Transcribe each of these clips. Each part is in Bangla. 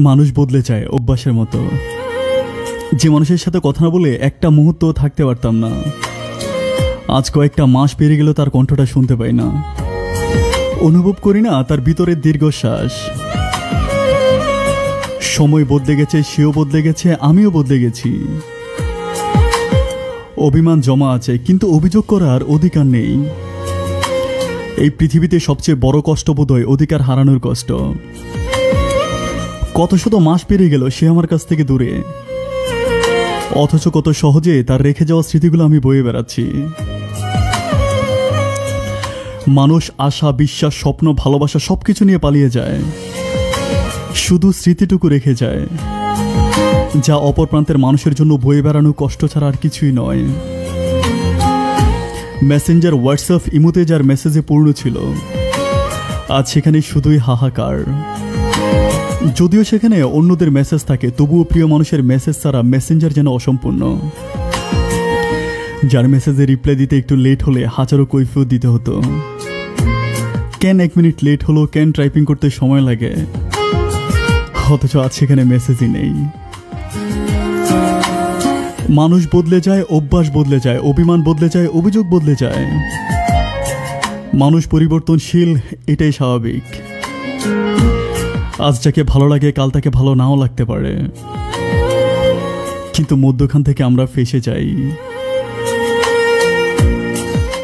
মানুষ বদলে যায় অভ্যাসের মতো। যে মানুষের সাথে কথা না বলে একটা মুহূর্ত থাকতে পারতাম না। আজ কয়েকটা মাস পেরিয়ে গেলেও তার কণ্ঠটা শুনতে পাই না। অনুভব করি না তার ভিতরের দীর্ঘশ্বাস। সময় বদলে গেছে, সেও বদলে গেছে, আমিও বদলে গেছি। অভিমান জমা আছে, কিন্তু অভিযোগ করার অধিকার নেই। এই পৃথিবীতে সবচেয়ে বড় কষ্ট বোধ হয় অধিকার হারানোর কষ্ট। কত শত মাস পেরিয়ে গেল, সে আমার কাছ থেকে দূরে। অথচ কত সহজে তার রেখে যাওয়া স্মৃতিগুলো আমি বয়ে বেড়াচ্ছি। মানুষ আশা, বিশ্বাস, স্বপ্ন, ভালোবাসা সবকিছু নিয়ে পালিয়ে যায়। শুধু স্মৃতিটুকু রেখে যায়। যা অপর প্রান্তের মানুষের জন্য বয়ে বেড়ানো কষ্ট ছাড়া আর কিছুই নয়। মেসেঞ্জার হোয়াটসঅ্যাপ ইমোতে যার মেসেজে পূর্ণ ছিল। আজ সেখানে শুধুই হাহাকার। যদিও সেখানে অন্যদের মেসেজ থাকে, তবুও প্রিয় মানুষের মেসেজ ছাড়া মেসেঞ্জার যেন অসম্পূর্ণ। যার মেসেজে রিপ্লাই দিতে একটু লেট হলে হাজারো কৈফিয়ত দিতে হতো। কেন এক মিনিট লেট হলো, কেন টাইপিং করতে সময় লাগে? অথচ আজ সেখানে মেসেজই নেই। মানুষ বদলে যায়, অভ্যাস বদলে যায়, অভিমান বদলে যায়, অভিযোগ বদলে যায়। মানুষ পরিবর্তনশীল, এটাই স্বাভাবিক। আজ যাকে ভালো লাগে, কাল তাকে ভালো নাও লাগতে পারে। কিন্তু মধ্যখান থেকে আমরা ফেসে যাই।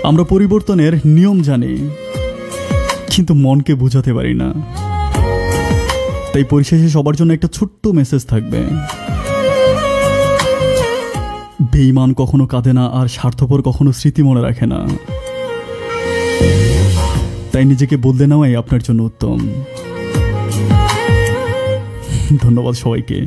আমরা পরিবর্তনের নিয়ম জানি, কিন্তু মনকে বোঝাতে পারি না। তাই পরিশেষে সবার জন্য একটা ছোট্ট মেসেজ থাকবে। বেইমান কখনো কাঁদে না আর স্বার্থপর কখনো স্মৃতি মনে রাখে না। তাই নিজেকে বদলে নেওয়াই আপনার জন্য উত্তম। ধন্যবাদ সবাইকে